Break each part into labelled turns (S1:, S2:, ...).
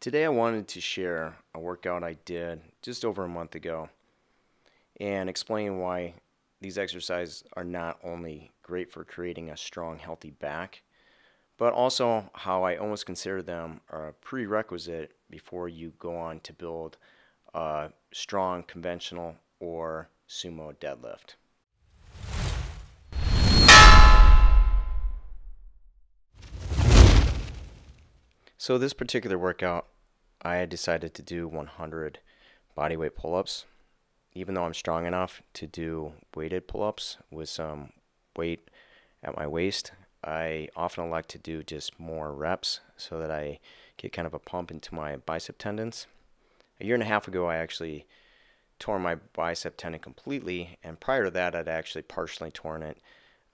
S1: Today I wanted to share a workout I did just over a month ago and explain why these exercises are not only great for creating a strong, healthy back, but also how I almost consider them a prerequisite before you go on to build a strong, conventional, or sumo deadlift. So this particular workout, I decided to do 100 bodyweight pull-ups. Even though I'm strong enough to do weighted pull-ups with some weight at my waist, I often like to do just more reps so that I get kind of a pump into my bicep tendons. A year and a half ago, I actually tore my bicep tendon completely, and prior to that, I'd actually partially torn it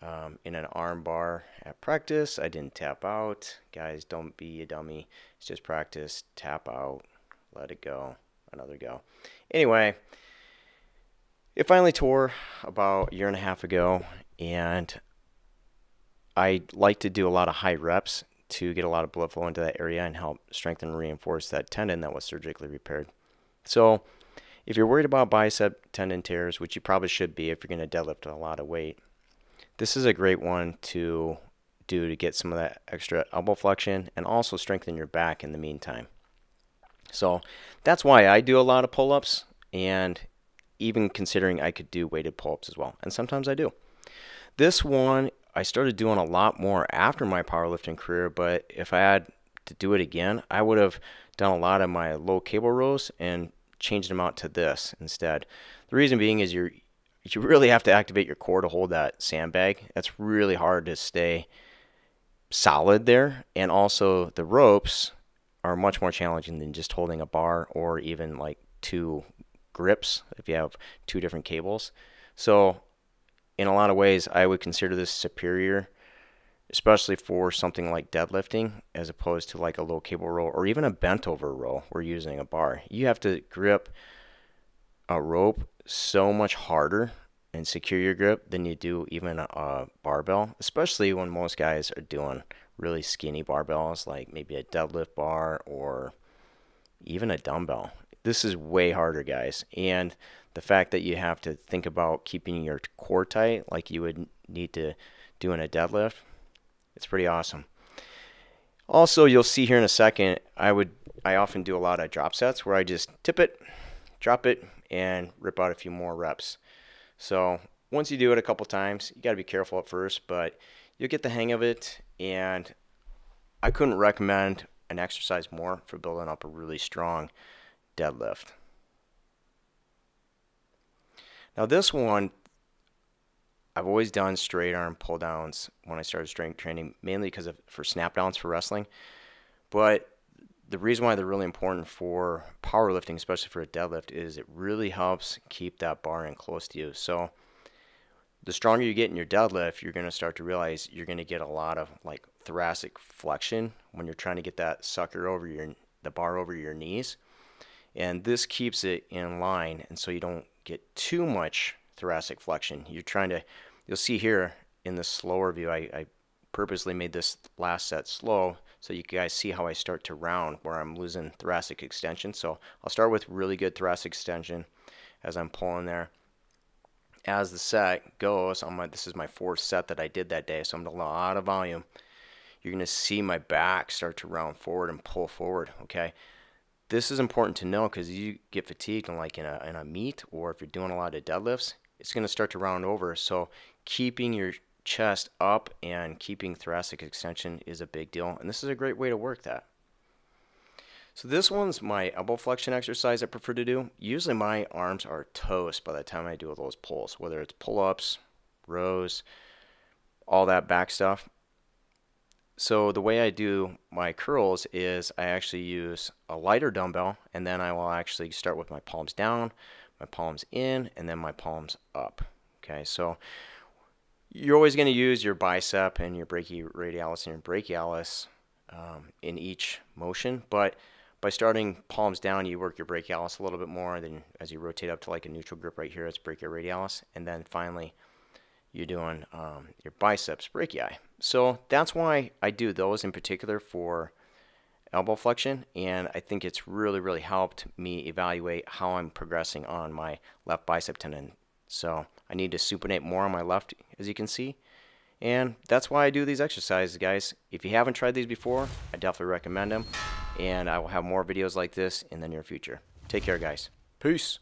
S1: um, in an arm bar at practice. I didn't tap out. Guys, don't be a dummy. It's just practice. Tap out. Let it go. Another go. Anyway, it finally tore about a year and a half ago, and I like to do a lot of high reps to get a lot of blood flow into that area and help strengthen and reinforce that tendon that was surgically repaired. So, if you're worried about bicep tendon tears, which you probably should be if you're going to deadlift a lot of weight, this is a great one to do to get some of that extra elbow flexion and also strengthen your back in the meantime. So that's why I do a lot of pull ups and even considering I could do weighted pull ups as well. And sometimes I do. This one I started doing a lot more after my powerlifting career, but if I had to do it again, I would have done a lot of my low cable rows and changed them out to this instead. The reason being is you're you really have to activate your core to hold that sandbag. That's really hard to stay solid there. And also, the ropes are much more challenging than just holding a bar or even like two grips if you have two different cables. So, in a lot of ways, I would consider this superior, especially for something like deadlifting, as opposed to like a low cable row or even a bent over row. We're using a bar. You have to grip a rope so much harder and secure your grip than you do even a, barbell, especially when most guys are doing really skinny barbells, like maybe a deadlift bar or even a dumbbell. This is way harder, guys. And the fact that you have to think about keeping your core tight, like you would need to do in a deadlift, it's pretty awesome. Also, you'll see here in a second, I would I often do a lot of drop sets where I just tip it, drop it, and rip out a few more reps. So once you do it a couple times, you got to be careful at first, but you'll get the hang of it. And I couldn't recommend an exercise more for building up a really strong deadlift. Now this one, I've always done straight arm pull downs when I started strength training, mainly because of for snap downs for wrestling. But the reason why they're really important for powerlifting, especially for a deadlift, is it really helps keep that bar in close to you. So the stronger you get in your deadlift, you're going to start to realize you're going to get a lot of like thoracic flexion when you're trying to get that sucker over your the bar over your knees. And this keeps it in line and so you don't get too much thoracic flexion. You're trying to you'll see here in the slower view I, I purposely made this last set slow so you guys see how I start to round where I'm losing thoracic extension. So I'll start with really good thoracic extension as I'm pulling there. As the set goes, on this is my fourth set that I did that day, so I'm doing a lot of volume. You're going to see my back start to round forward and pull forward, okay? This is important to know because you get fatigued in like in a, in a meet or if you're doing a lot of deadlifts, it's going to start to round over. So keeping your chest up and keeping thoracic extension is a big deal. And this is a great way to work that. So this one's my elbow flexion exercise I prefer to do. Usually my arms are toast by the time I do those pulls, whether it's pull-ups, rows, all that back stuff. So the way I do my curls is I actually use a lighter dumbbell and then I will actually start with my palms down, my palms in, and then my palms up. Okay, so you're always going to use your bicep and your brachioradialis and your brachialis um, in each motion, but by starting palms down, you work your brachialis a little bit more. Then as you rotate up to like a neutral grip right here, it's brachioradialis, and then finally you're doing um, your biceps brachii. So that's why I do those in particular for elbow flexion and I think it's really really helped me evaluate how I'm progressing on my left bicep tendon so I need to supinate more on my left as you can see. And that's why I do these exercises guys. If you haven't tried these before I definitely recommend them. And I will have more videos like this in the near future. Take care guys. Peace